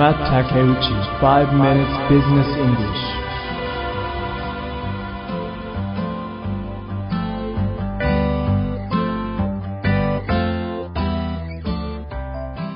Matt Takeuchi 5 Minutes Business English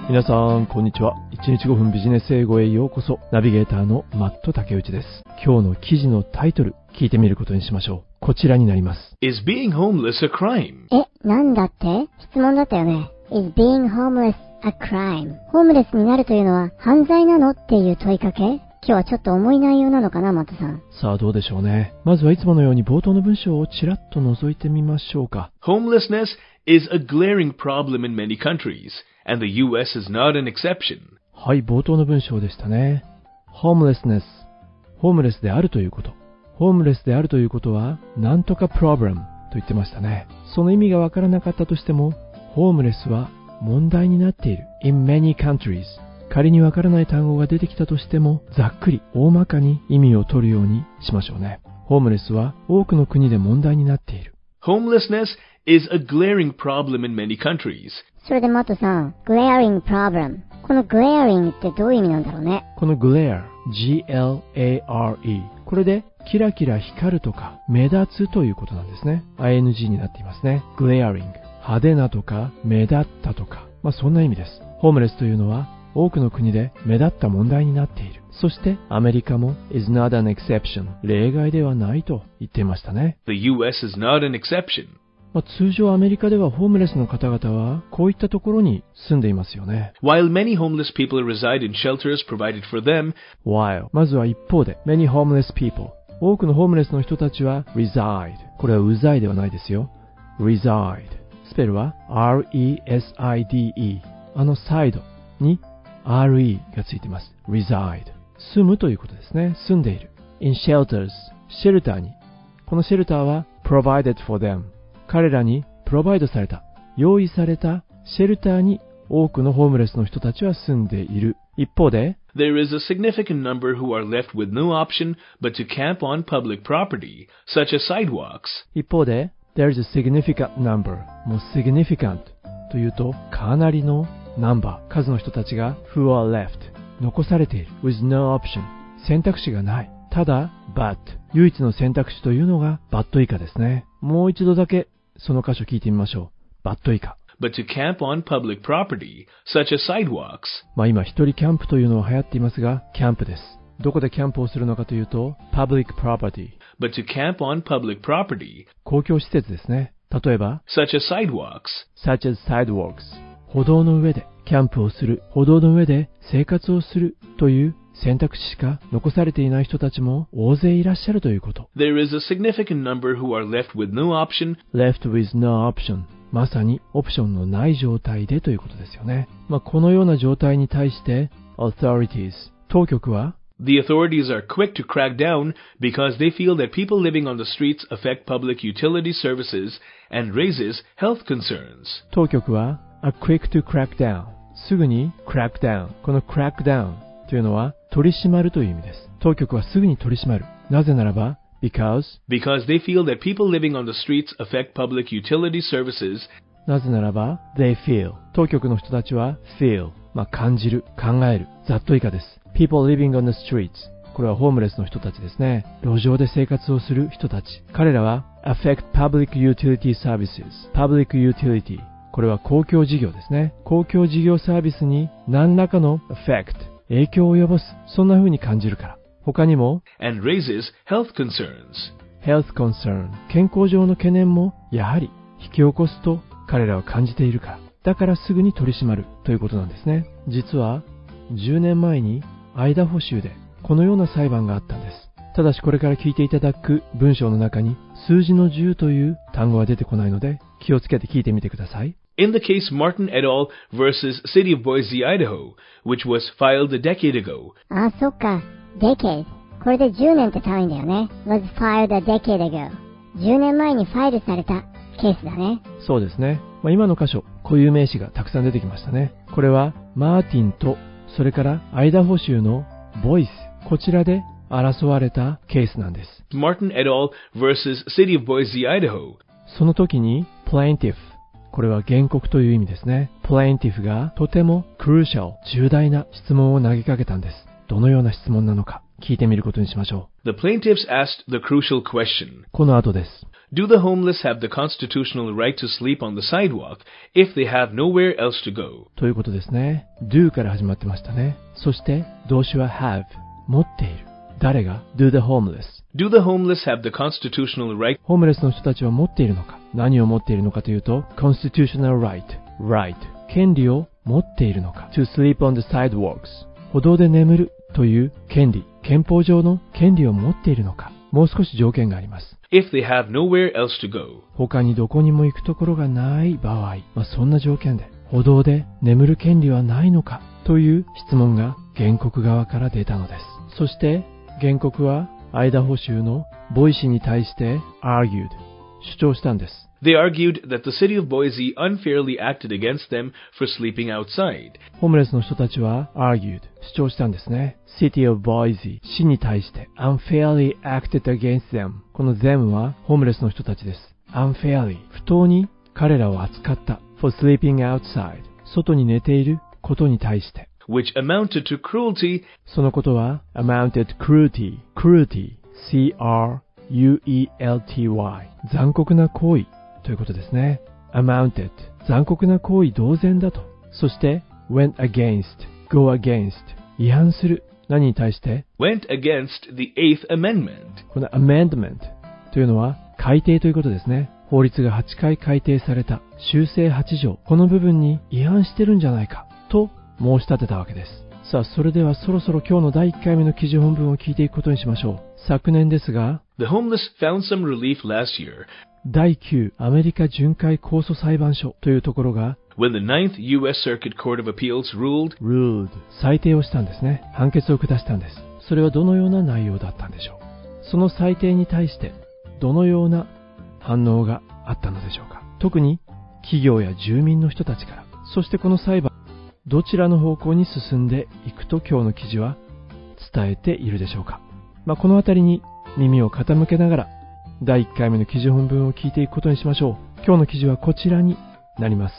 「皆さん、こんにちは。1日5分ビジネス英語へようこそ。ナビゲーターのマット竹内です。今日の記事のタイトル、聞いてみることにしましょう。こちらになります。Is being homeless a crime? え、なんだって質問だったよね。Is being homeless a crime? ホームレスになるというのは犯罪なのっていう問いかけ？今日はちょっと重い内容なのかな、マトさん。さあ、どうでしょうね。まずはいつものように冒頭の文章をちらっと覗いてみましょうか。Homelessness is a glaring problem in many countries, and the US is not an exception. はい、冒頭の文章でしたね。homelessness。ホームレスであるということ。ホームレスであるということは、なんとか problem と言ってましたね。その意味がわからなかったとしても、ホームレスは問題になっている。in many countries。仮にわからない単語が出てきたとしても、ざっくり大まかに意味を取るようにしましょうね。ホームレスは多くの国で問題になっている。Homelessness is a glaring problem in many countries. それでマトさん、glaring problem。この glaring ってどういう意味なんだろうね？この glare、G-L-A-R-E。これで、キラキラ光るとか、目立つということなんですね。ing になっていますね。glaring。派手なとか、目立ったとか。まあ、そんな意味です。ホームレスというのは、多くの国で目立った問題になっている。そして、アメリカも is not an exception。例外ではないと言っていましたね。The US is not an exception. まあ、通常アメリカではホームレスの方々は、こういったところに住んでいますよね。While many homeless people reside in shelters provided for them, while まずは一方で many homeless people 多くのホームレスの人たちは reside これはうざいではないですよ reside スペルは R-E-S-I-D-E あの side に R-E がついています reside 住むということですね住んでいる in shelters シェルターにこのシェルターは provided for them 彼らにプロバイドされた用意されたシェルターに多くのホームレスの人たちは住んでいる一方で there is a significant number who are left with no option but to camp on public property, such as sidewalks. 一方で、there is a significant number もう significant というと、かなりの number 数の人たちが who are left 残されている with no option 選択肢がない。ただ、but 唯一の選択肢というのが but 以下ですね。もう一度だけその箇所聞いてみましょう。but 以下。but to camp on public property, such as sidewalks. まあ今一人キャンプというのは流行っていますが、キャンプです。どこでキャンプをするのかというと、public property、but to camp on public property, 公共施設ですね。例えば、such as sidewalks. such as sidewalks 歩道の上でキャンプをする歩道の上で生活をするという選択肢しか残されていない人たちも大勢いらっしゃるということ There is a significant number who are left with no option, left with no option まさにオプションのない状態でということですよね、まあ、このような状態に対して authorities 当局は the authorities are quick to crack down because they feel that people living on the streets affect public utility services and raises health concerns. 当局は are quick to crack down すぐに crack down この crack down というのは取り締まるという意味です当局はすぐに取り締まるなぜならば because Because they feel that people living on the streets affect public utility services なぜならば they feel 当局の人たちは feel まあ感じる考えるざっと以下です People living on the streets. これはホームレスの人たちですね。路上で生活をする人たち。彼らは affect public utility services public utility これは公共事業ですね。公共事業サービスに何らかの affect 影響を及ぼす。そんな風に感じるから。他にも and raises health concerns. health concern 健康上の懸念もやはり引き起こすと彼らは感じているから。だからすぐに取り締まるということなんですね。実は10年前にアイダホ州でこのような裁判があったんですただしこれから聞いていただく文章の中に数字の10という単語は出てこないので気をつけて聞いてみてください In the case Martin et al. versus City of Boise, Idaho, which was filed a decade ago, あ、そっか。decade。これで10年って単位だよね。was filed a decade ago。10年前にファイルされたケースだね。そうですね。まあ、今の箇所、固有名詞がたくさん出てきましたね。これは、マーティンと、それからアイダホ州のボイス、こちらで争われたケースなんです。その時に Plaintiff、これは原告という意味ですね。Plaintiff がとても crucial、重大な質問を投げかけたんです。どのような質問なのか聞いてみることにしましょう。この後です。Do the homeless have the constitutional right to sleep on the sidewalk if they have nowhere else to go? ということですね。do から始まってましたね。そして動詞は have 持っている。誰が do the homeless Do the homeless have the constitutional right ホームレスの人たちは持っているのか何を持っているのかというと constitutional right right 権利を持っているのか to sleep on the sidewalks 歩道で眠るという権利憲法上の権利を持っているのかもう少し条件があります。If they have nowhere else to go. 他にどこにも行くところがない場合、まあ、そんな条件で歩道で眠る権利はないのかという質問が原告側から出たのです。そして原告はアイダホ州のボイシーに対して argued 主張したんです They argued that the city of Boise unfairly acted against them for sleeping outside. ホームレスの人たちは argued 主張したんですね City of Boise 市に対して unfairly acted against them この them はホームレスの人たちです unfairly 不当に彼らを扱った for sleeping outside 外に寝ていることに対して which amounted to cruelty そのことは amounted cruelty cruelty c-r-u-e-l-t-y 残酷な行為ということですね。Amounted 残酷な行為同然だと。そして went against go against 違反する。何に対して？Went against the Eighth Amendment. この amendment というのは改定ということですね。法律が8回改定された修正8条、この部分に違反してるんじゃないかと申し立てたわけです。さあ、それではそろそろ今日の第1回目の記事本文を聞いていくことにしましょう。昨年ですが、The homeless found some relief last year 第9アメリカ巡回控訴裁判所というところが when the Ninth U.S. Circuit Court of Appeals ruled ruled 裁定をしたんですね。判決を下したんです。それはどのような内容だったんでしょう？その裁定に対してどのような反応があったのでしょうか？特に企業や住民の人たちから、そしてこの裁判、どちらの方向に進んでいくと今日の記事は伝えているでしょうか。まあ、このあたりに耳を傾けながら第1回目の記事本文を聞いていくことにしましょう。今日の記事はこちらになります。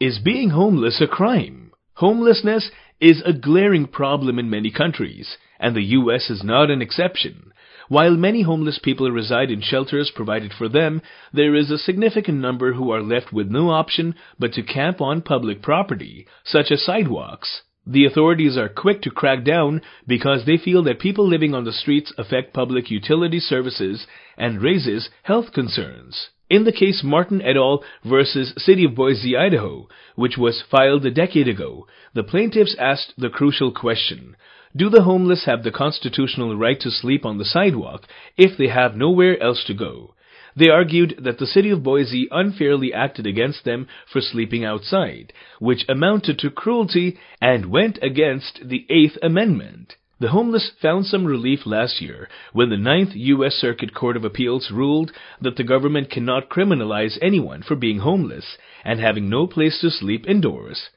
Is being homeless a crime? Homelessness is a glaring problem in many countries, and the U.S. is not an exception. While many homeless people reside in shelters provided for them, there is a significant number who are left with no option but to camp on public property, such as sidewalks. The authorities are quick to crack down because they feel that people living on the streets affect public utility services and raises health concerns. In the case Martin et al. versus City of Boise, Idaho, which was filed a decade ago, the plaintiffs asked the crucial question, do the homeless have the constitutional right to sleep on the sidewalk if they have nowhere else to go? They argued that the city of Boise unfairly acted against them for sleeping outside, which amounted to cruelty and went against the Eighth Amendment. The homeless found some relief last year when the Ninth U.S. Circuit Court of Appeals ruled that the government cannot criminalize anyone for being homeless and having no place to sleep indoors.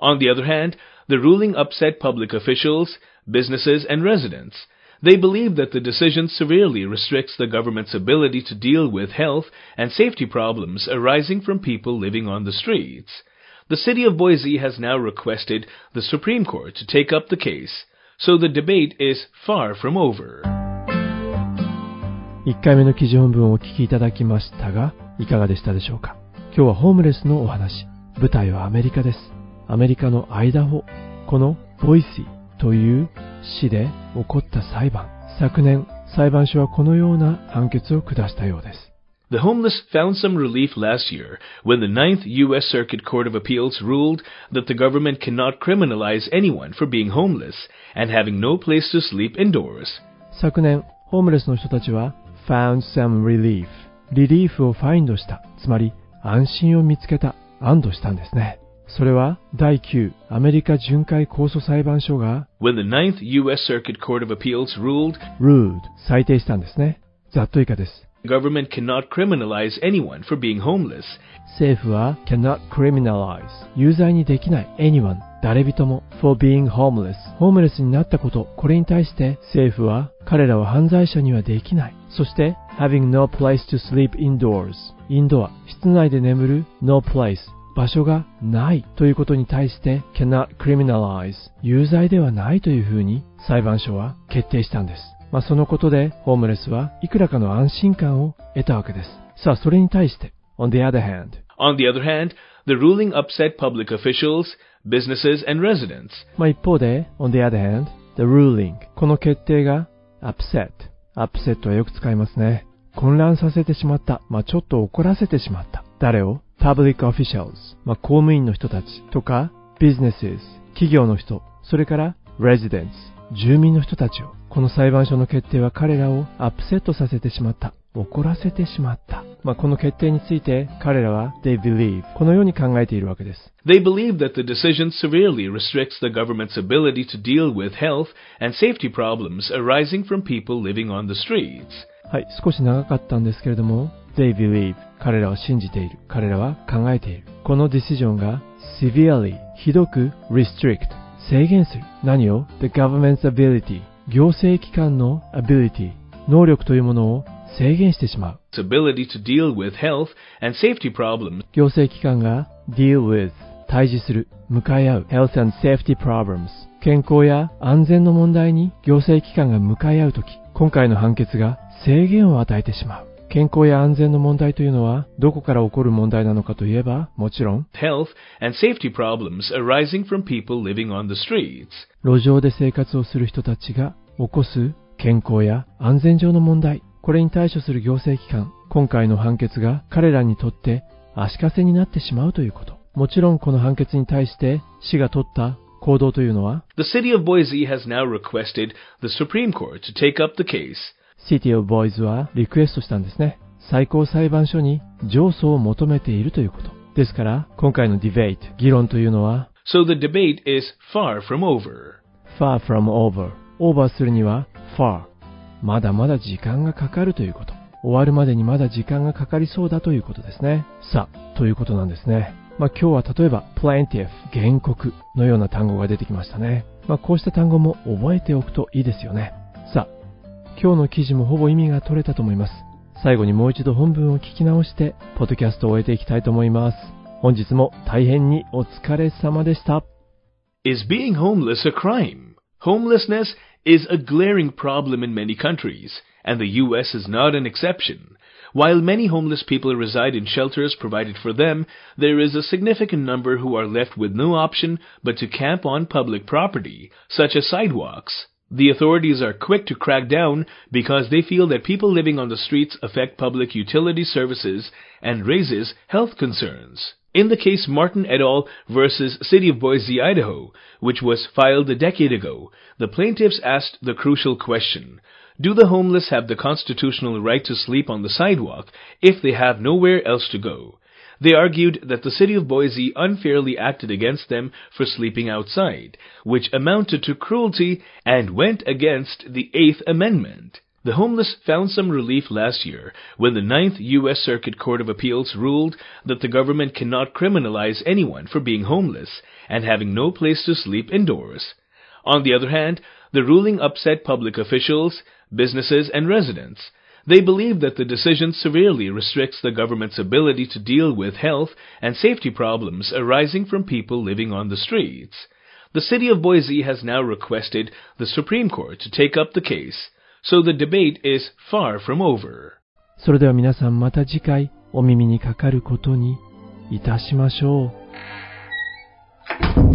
On the other hand, the ruling upset public officials, businesses, and residents. They believe that the decision severely restricts the government's ability to deal with health and safety problems arising from people living on the streets. The city of Boise has now requested the Supreme Court to take up the case, so the debate is far from over. 1回目の記事本文をお聞きいただきましたが、いかがでしたでしょうか？今日はホームレスのお話。舞台はアメリカです。アメリカのアイダホ、このボイシーという市で起こった裁判。昨年、裁判所はこのような判決を下したようです。The homeless found some relief last year when the Ninth U.S. Circuit Court of Appeals ruled that the government cannot criminalize anyone for being homeless and having no place to sleep indoors. 昨年、ホームレスの人たちは found some relief。リリーフをファインドした。つまり、安心を見つけた。安堵したんですね。それは、第9アメリカ巡回控訴裁判所が When the Ninth U.S. Circuit Court of Appeals ruled ruled 裁定したんですね。ざっと以下です。 Government cannot criminalize anyone for being homeless 政府は cannot criminalize 有罪にできない anyone 誰人も for being homeless ホームレスになったことこれに対して政府は彼らを犯罪者にはできないそして having no place to sleep indoors. インドア、室内で眠る no place。場所がないということに対して cannot criminalize 有罪ではないというふうに裁判所は決定したんです。まあ、そのことでホームレスはいくらかの安心感を得たわけです。さあ、それに対して on the other hand On the other hand, the ruling upset public officials, businesses, and residents. まあ、一方で on the other hand the ruling この決定が upset upset はよく使いますね。混乱させてしまった。まあ、ちょっと怒らせてしまった。誰を public officials、まあ、公務員の人たちとか、businesses、企業の人、それから residents、住民の人たちを、この裁判所の決定は彼らをアップセットさせてしまった。怒らせてしまった。まあ、この決定について彼らは they believe このように考えているわけです。They believe that the decision severely restricts the government's ability to deal with health and safety problems arising from people living on the streets. はい、少し長かったんですけれども、they believe 彼らは信じている。彼らは考えている。このディシジョンが severely ひどく restrict 制限する。何を ?the government's ability 行政機関の ability 能力というものを制限してしまう。行政機関が deal with 対峙する、向かい合う健康や安全の問題に行政機関が向かい合うとき、今回の判決が制限を与えてしまう。健康や安全の問題というのはどこから起こる問題なのかといえばもちろん路上で生活をする人たちが起こす健康や安全上の問題これに対処する行政機関今回の判決が彼らにとって足かせになってしまうということもちろんこの判決に対して市が取った行動というのは The city of Boise has now requested the Supreme Court to take up the case City of Boys はリクエストしたんですね。最高裁判所に上訴を求めているということ。ですから、今回のディベート、議論というのは、So the debate is far from over. far from over. オーバーするには far. まだまだ時間がかかるということ。終わるまでにまだ時間がかかりそうだということですね。さあ、ということなんですね。まあ今日は例えば plaintiff 原告のような単語が出てきましたね。まあこうした単語も覚えておくといいですよね。さあ、今日の記事もほぼ意味が取れたと思います。最後にもう一度本文を聞き直して、ポッドキャストを終えていきたいと思います。本日も大変にお疲れ様でした。Is being homeless a crime? Homelessness is a glaring problem in many countries, and the US is not an exception. While many homeless people reside in shelters provided for them, there is a significant number who are left with no option but to camp on public property, such as sidewalks. The authorities are quick to crack down because they feel that people living on the streets affect public utility services and raises health concerns. In the case Martin et al. versus City of Boise, Idaho, which was filed a decade ago, the plaintiffs asked the crucial question, do the homeless have the constitutional right to sleep on the sidewalk if they have nowhere else to go? They argued that the city of Boise unfairly acted against them for sleeping outside, which amounted to cruelty and went against the Eighth Amendment. The homeless found some relief last year when the Ninth U.S. Circuit Court of Appeals ruled that the government cannot criminalize anyone for being homeless and having no place to sleep indoors. On the other hand, the ruling upset public officials, businesses, and residents. They believe that the decision severely restricts the government's ability to deal with health and safety problems arising from people living on the streets. The city of Boise has now requested the Supreme Court to take up the case, So the debate is far from over. それでは皆さんまた次回お耳にかかることにいたしましょう。